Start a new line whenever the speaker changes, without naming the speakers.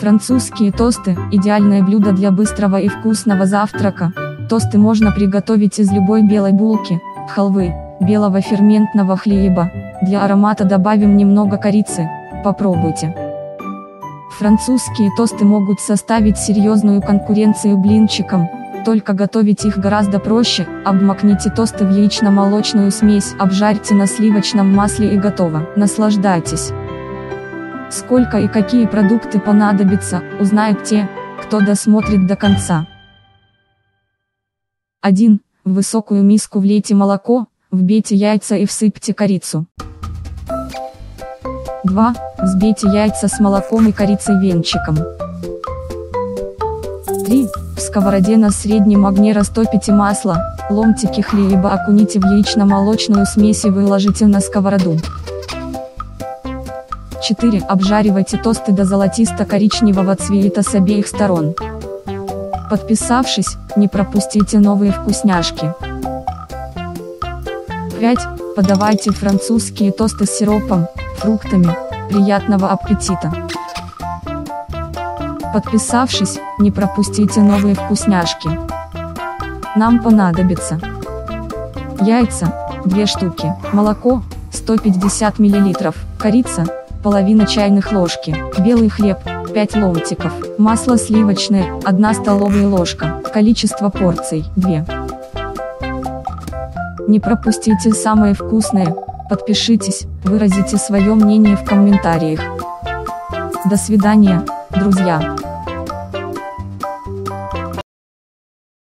Французские тосты – идеальное блюдо для быстрого и вкусного завтрака. Тосты можно приготовить из любой белой булки, халвы, белого ферментного хлеба. Для аромата добавим немного корицы. Попробуйте. Французские тосты могут составить серьезную конкуренцию блинчикам, только готовить их гораздо проще, обмакните тосты в яично-молочную смесь, обжарьте на сливочном масле и готово. Наслаждайтесь. Сколько и какие продукты понадобятся, узнают те, кто досмотрит до конца. 1. В высокую миску влейте молоко, вбейте яйца и всыпьте корицу. 2. Взбейте яйца с молоком и корицей венчиком. 3. В сковороде на среднем огне растопите масло, ломтики хлеба окуните в яично-молочную смесь и выложите на сковороду. 4. Обжаривайте тосты до золотисто-коричневого цвета с обеих сторон. Подписавшись, не пропустите новые вкусняшки. 5. Подавайте французские тосты с сиропом, фруктами. Приятного аппетита! Подписавшись, не пропустите новые вкусняшки. Нам понадобится яйца, 2 штуки, молоко, 150 мл, корица, половина чайных ложки, белый хлеб, 5 ломтиков, масло сливочное, 1 столовая ложка, количество порций, 2. Не пропустите самое вкусное, подпишитесь, выразите свое мнение в комментариях. До свидания, друзья.